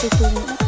ទូទូនេះ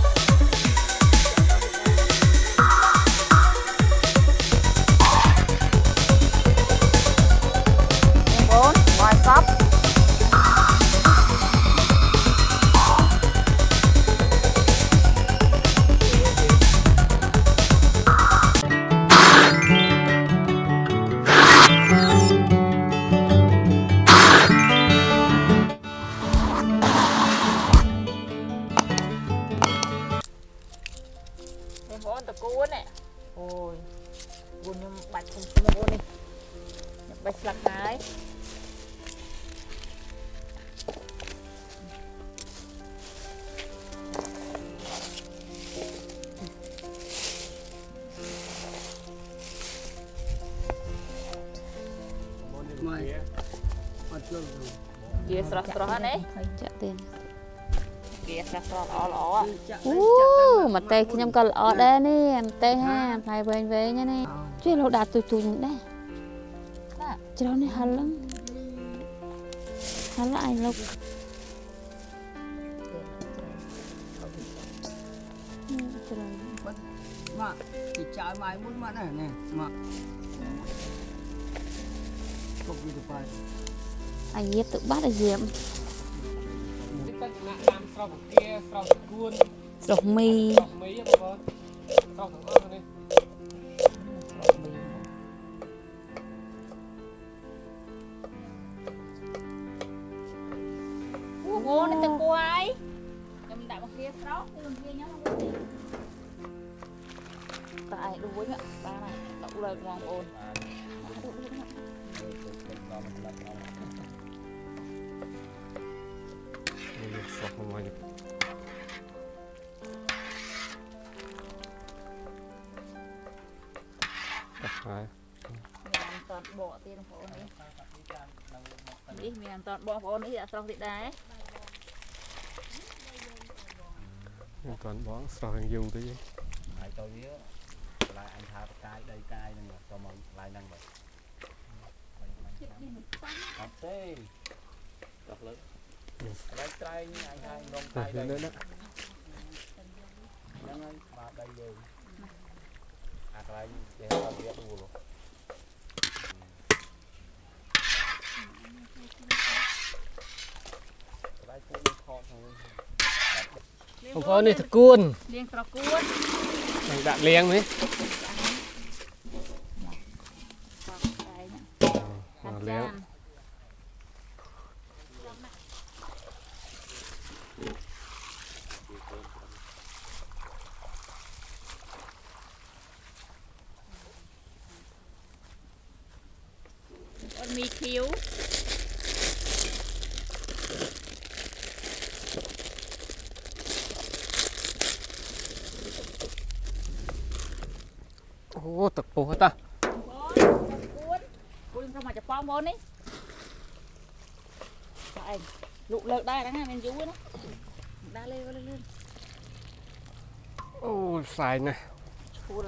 ជាស្រស់ស្រស់ហ្នឹងចាក់ទៀតជាស្រស់ស្រស់ល្អល្អចាក់អូមកតេខ្ញុំក៏ល្អដែរនេះមកតេហាផ្លែវែងវែងហ្នឹងនេះជួយលោដាក់ទូទូហ្នឹងដែរច្រើននេះហិលហ្នឹងហិលអញលោកច្រើនមកទីចៅមកមុនមកដែរណែមកពុកវាទៅបាយ អាយាបទៅបាត់អាយាបនេះទឹកណាក់តាមស្រស់ពគាស្រស់គួនស្រុកមីស្រស់មីបងប្អូនស្រស់ទាំងអស់នេះអូអូនេះទៅគួរហើយខ្ញុំដាក់មក kia ស្រស់គឺមក kia ខ្ញុំមកនេះតែឯងដួចបានហើយដាក់លើកបងប្អូននេះ ទៀតបងប្អូននេះនេះមានអន្តតបងប្អូននេះដាក់ស្រស់ទៀតដែរមិនទាន់បងស្រស់យ៉ាងយូរទៅយីហើយទៅវាកន្លែងអញថាបកាយដីកាយហ្នឹងទៅមកកន្លែងហ្នឹងបាទអត់ទេចុះលើកកន្លែងត្រែងអញថានំតែកាយដីនេះណាហ្នឹងហើយបាដីយើងអាកន្លែងគេហៅថាវាដួលកន្លែងគូនេះខកហ្នឹង បងប្អូននេះតកួនលៀងស្រស់គួននឹងដាក់លៀងនេះតែណាអហាត់លៀចាងនអូនមីឃីវ អូ ទឹកពុះតាបងគួនគួនខ្ញុំមកចប៉បងប្អូននេះតែឯងលុកលើកដែរហ្នឹងមានយូរណាដាក់លេលើលើអូផ្សែងណាស់ឈួរ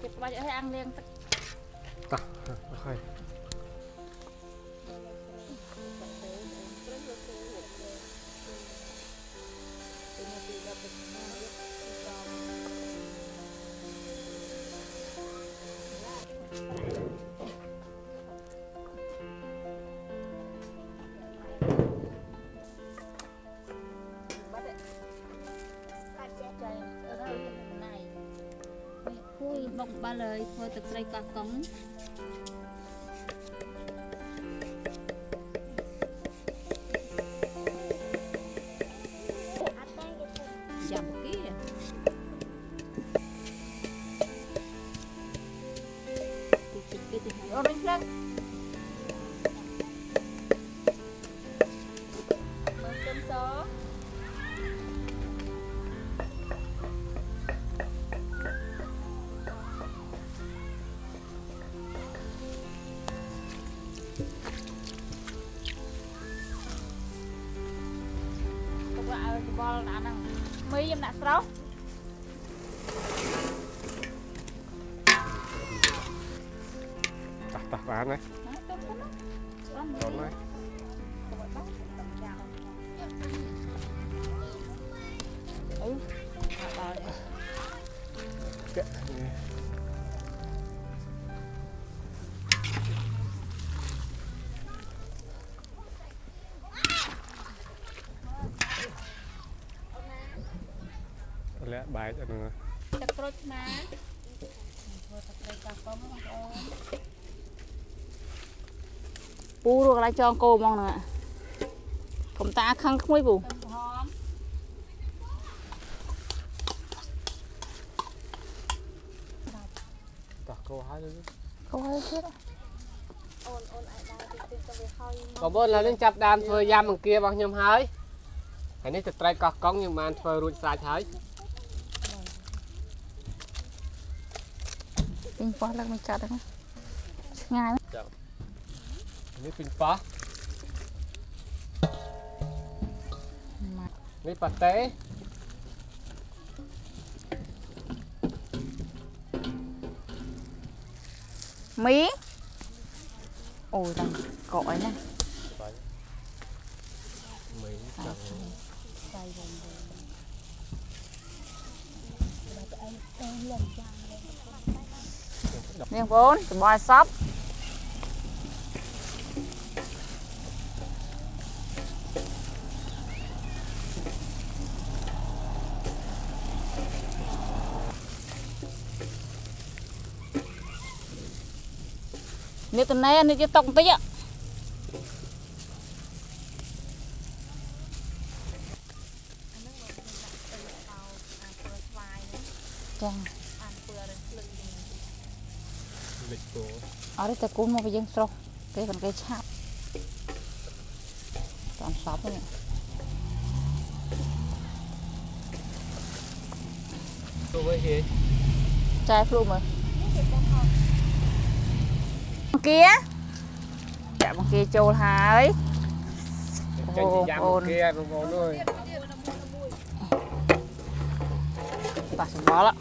គេបាច់ឲ្យអាំងលៀងទឹកតាអស់ហើយ ហួយមកបាល់ហើយធ្វើទឹកត្រីកោះកុង ល់អាហ្នឹងមីខ្ញុំដាក់ស្រោះតោះបានណាតោះណាលា ក់បែកអាហ្នឹងទឹកក្រូចឆ្មាធ្វើទឹកត្រីកាកុំបងប្អូនពូរកកន្លែងចងគោហ្មងហ្នឹងកុំតាខឹងក្មួយពូតោះគោហើយទៅគោហើយទៀតបងប្អូនឥឡូវនេះចាប់ដើមធ្វើយ៉ាំបង្គារបស់ខ្ញុំហើយហើយនេះទឹកត្រីកោះកុងខ្ញុំបានធ្វើរួចស្រេចហើយ ពេញពោះលើកមិនកាត់ហ្នឹងឆ្ងាយនេះពីងប៉ោះនេះប៉ាតេមីអូយដល់កកអីណាមីចាំនាងបង ប្អូនច្បល់សពនេះតណែនេះជាតុកបន្តិចចាលិ ចគោអត់ទេតែគូនមកវិញយើងស្រស់គេមិនគេឆាប់តាមសពហ្នឹងទៅវិញហេចែភ្លុំមើលបង្គាចាក់បង្គាចូលហើយចេញពីយ៉ាំបងប្អូនបង្គាបងប្អូនអើយបាសច្បល់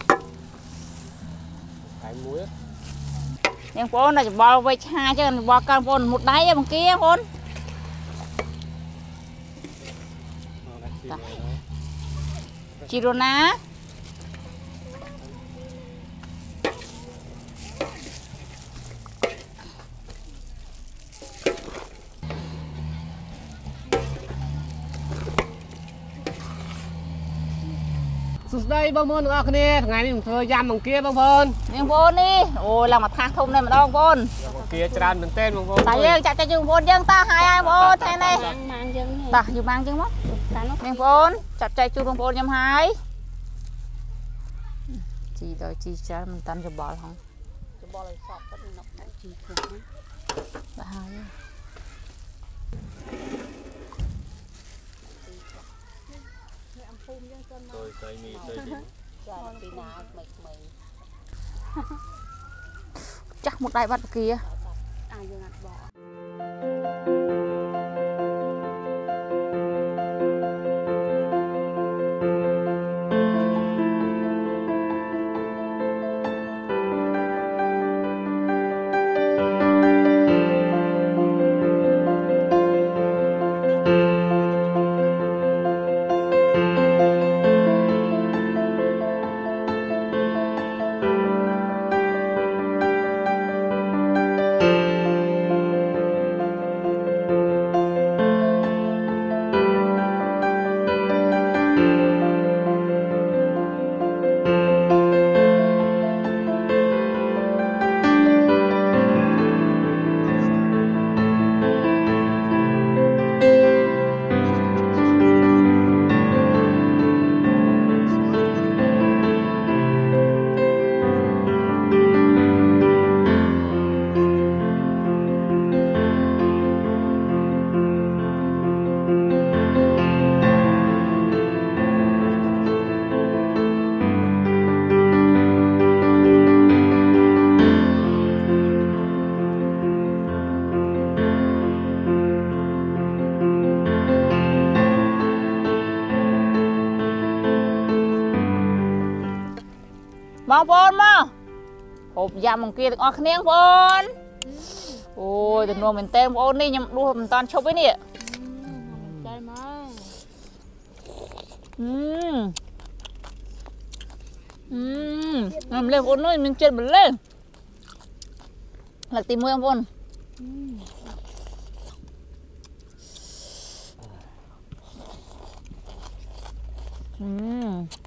តែមួយ នាងបងប្អូនដល់ច្បល់វែកឆាចឹងច្បល់កើបងប្អូនមុតដៃឯងបង្គាបងប្អូនតាជីរណា សួស្តីបងប្អូនទាំងអស់គ្នាថ្ងៃនេះខ្ញុំធ្វើយ៉ាំបង្គាបងប្អូននាងបងប្អូននេះអូយឡើងមកថាសធំនេះម្ដងបងប្អូនបង្គាច្រើនមែនទែនបងប្អូនតែយើងចាក់ចាក់ជើងបងប្អូនយើងតោះហើយហើយបងប្អូនថ្ងៃនេះម៉ាងយើងតោះយូរម៉ាងចឹងមកតានោះនាងបងប្អូនចាប់ចែកជូនបងប្អូនខ្ញុំហើយជីដល់ជីច្រើនមិនតាន់ច្បល់ហងច្បល់ឲ្យសពទៅនៅដៃជីខ្លួនបាទហើយ ទៅទៅមីទៅទីចាពីណាថ្មីថ្មីចាស់មុតដៃបាត់ពគាអាយើងអត់ប បងប្អូនមកហូបយ៉ាំអង្គាទាំងអស់គ្នាបងប្អូនអូយទំនួលមែនតើបងប្អូននេះខ្ញុំដួសមិនតាន់ឈប់ទេនេះតែមកអឺអឺអំលេបងប្អូននេះមានចិត្តម្លេះលើកទី1បងប្អូនអឺ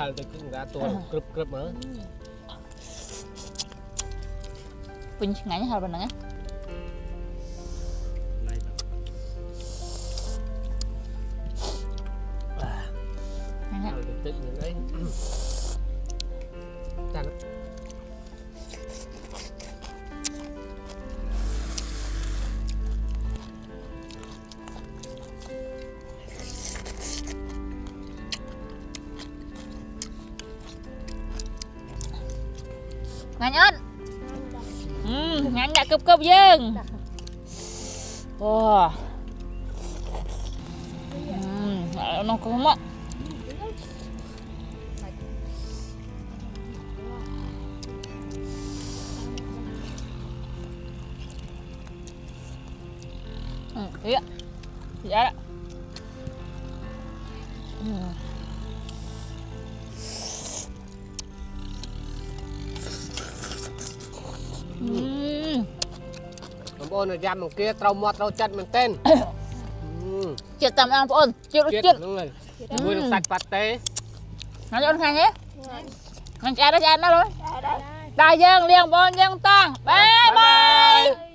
ថៅទៅគឺកាទួលក្រឹបក្រឹបមើលពេញឆ្ងាញ់ហើយប៉ុណ្ណឹងណាតិចនឹងអីចា ឆ្ងាញ់អត់អឺឆ្ងាញ់ដាក់គប់គប់យើងអូអឺនោះក៏មក Ừ, ý ạ. Dạ đó. Ừ. Ừ. បងប្អូនយំអង្គាត្រូវមាត់ត្រូវចិត្តមែនទែន Chết tầm ăn bọn Chết ជាតិ chết ហ្នឹងហើយជាមួយនឹងសាច់ប៉ាតេ Nó cho ăn nhé Mình chạy đó chạy nó luôn Đại dương liền bọn dân tăng Bye bye